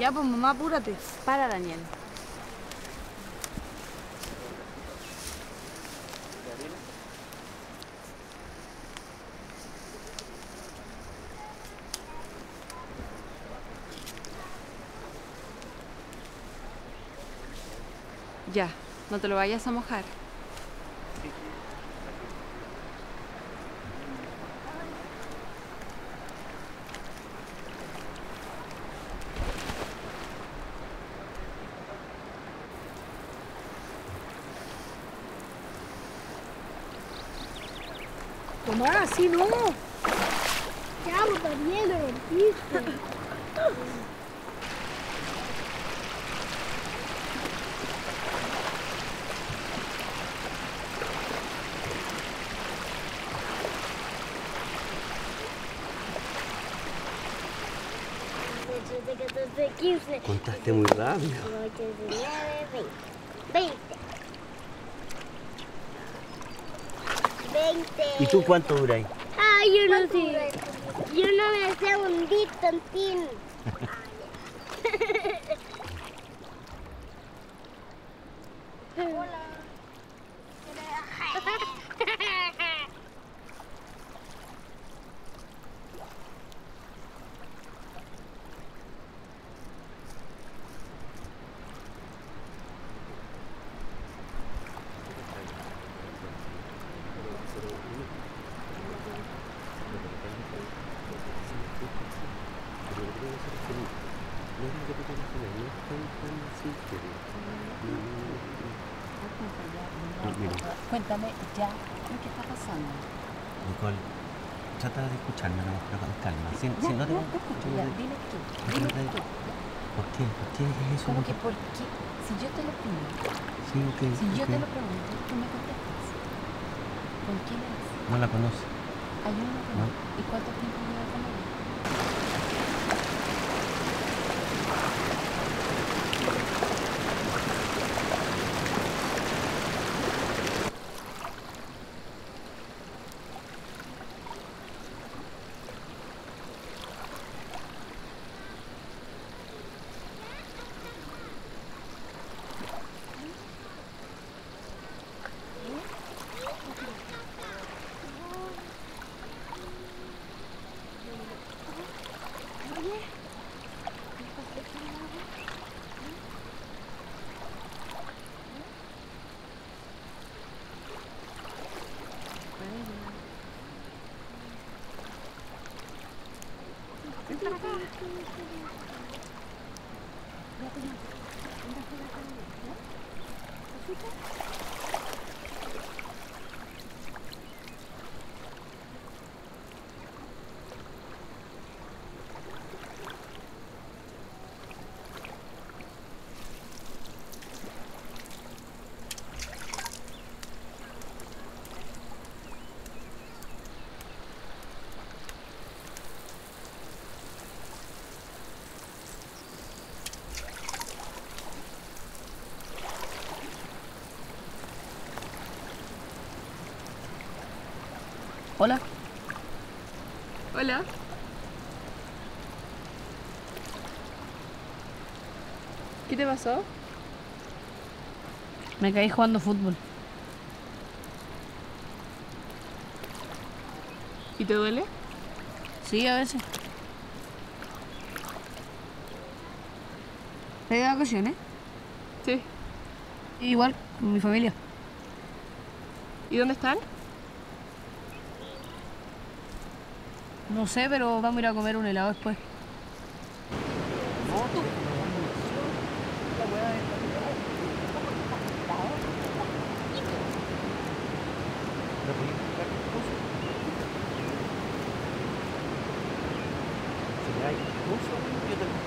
Ya, pues mamá, apúrate. Para, Daniel. Ya, no te lo vayas a mojar. Tomás, así no. Ya, pues Daniel, lo rompiste. Contaste muy rápido. 20. 20. ¿Y tú cuánto duráis? Ay, yo no sé. Yo no me sé hundir, tontín. Cuéntame ya qué está pasando. Nicole, trata de escucharme, no, pero con calma. Si, Ya, si no te... ya, te escucho, ya, dime tú, dime. ¿Por qué? ¿Por qué es eso? ¿Cómo que por qué? Si yo te lo pido, Sí, si yo te lo pregunto, tú me contestas. ¿Con quién es? No la conoce. Hay que no. ¿Y cuánto tiempo lleva Hola. Hola. ¿Qué te pasó? Me caí jugando fútbol. ¿Y te duele? Sí, a veces. ¿Te de vacaciones? Sí. Igual, con mi familia. ¿Y dónde están? No sé, pero vamos a ir a comer un helado después. Segundo, yo te lo-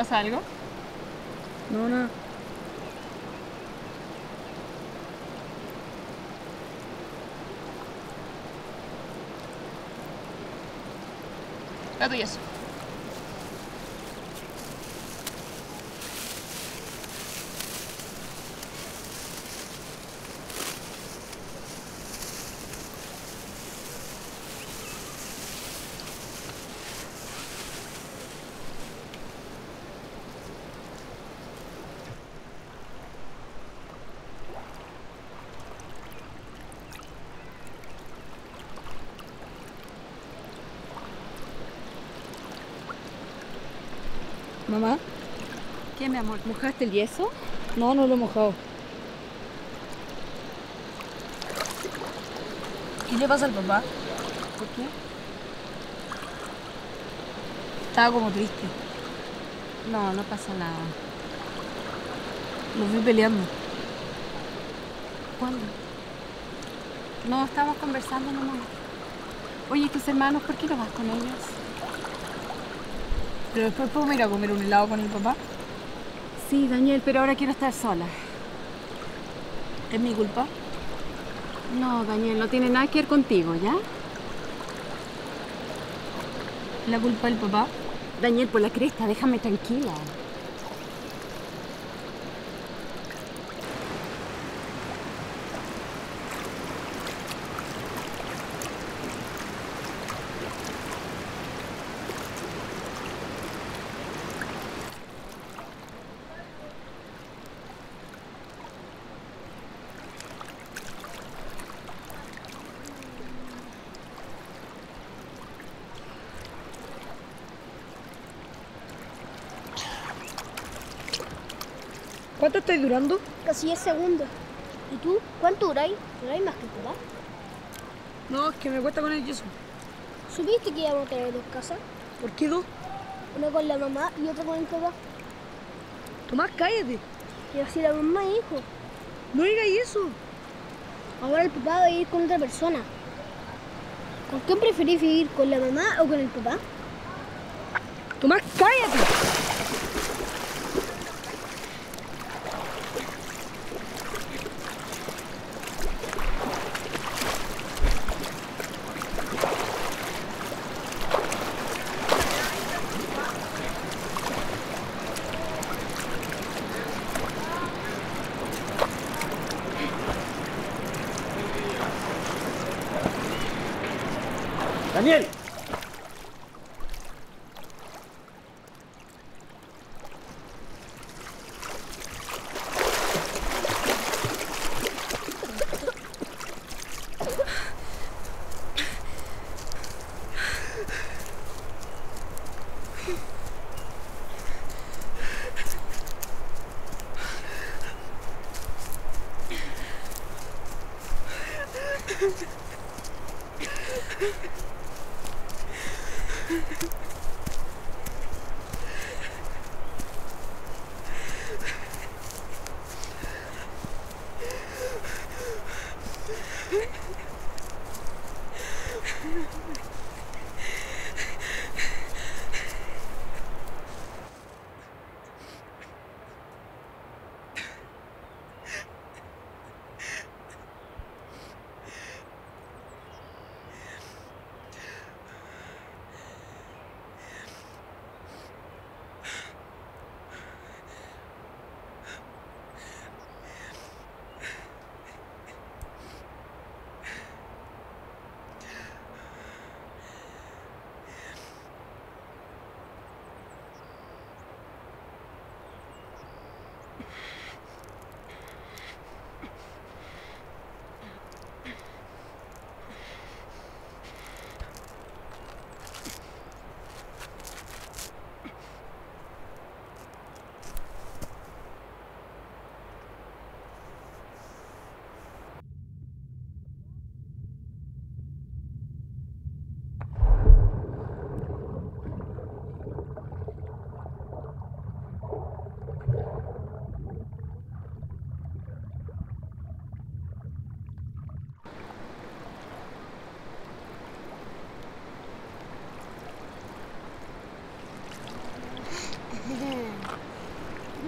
pasa algo? No, no. Y eso. Mamá, ¿Qué, mi amor? ¿mojaste el yeso? No, no lo he mojado. ¿Qué le pasa al papá? ¿Por qué? Estaba como triste. No, no pasa nada. Los vi peleando. ¿Cuándo? No, estamos conversando nomás. Oye, ¿y tus hermanos, ¿por qué no vas con ellos? Pero después podemos ir a comer un helado con el papá. Sí, Daniel, pero ahora quiero estar sola. ¿Es mi culpa? No, Daniel, no tiene nada que ver contigo, ¿ya? ¿Es la culpa del papá? Daniel, por la cresta, déjame tranquila. ¿Cuánto estoy durando? Casi 10 segundos. ¿Y tú? ¿Cuánto duráis? ¿Duráis más que papá? No, es que me cuesta con el yeso. ¿Supiste que íbamos a tener dos casas? ¿Por qué dos? Una con la mamá y otra con el papá. Tomás, cállate. Y así la mamá hijo. No digas eso. Ahora el papá va a ir con otra persona. ¿Con quién preferís vivir? ¿Con la mamá o con el papá? Tomás, cállate.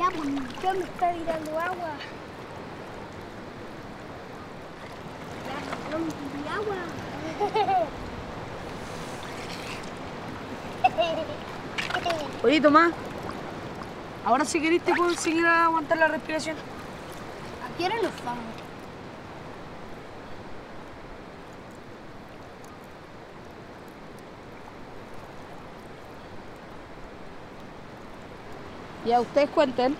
Ya me está tirando agua. Ya, no me agua. Oye, Tomás, ahora si querés te puedo seguir a aguantar la respiración. ¿A qué hora nos vamos? Ya, ustedes cuenten.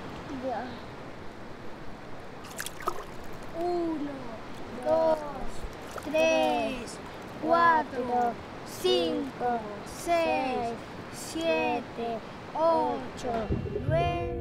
Uno, dos, tres, cuatro, cinco, seis, siete, ocho, nueve.